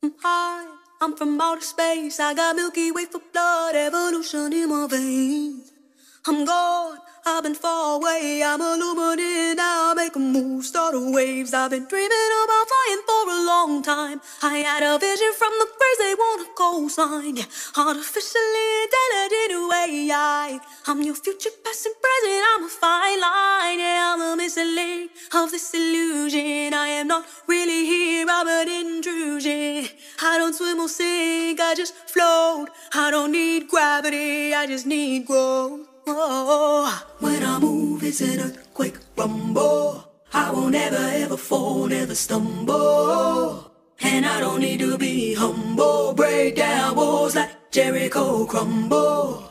I'm I'm from outer space. I got Milky Way for blood, evolution in my veins. I'm gone, I've been far away. I'm illuminated now, make a move, start waves. I've been dreaming about flying for a long time. I had a vision from the birds, they want a coastline. Yeah, artificially intelligent way. I, I'm your future, past and present. I'm a fine line. Yeah, I'm a missing link of this illusion. I am not really here, I'm an. I don't swim or sink, I just float. I don't need gravity, I just need growth. Oh, when I move, it's an earthquake rumble. I won't ever ever fall, never stumble. And I don't need to be humble. Break down walls like Jericho crumble.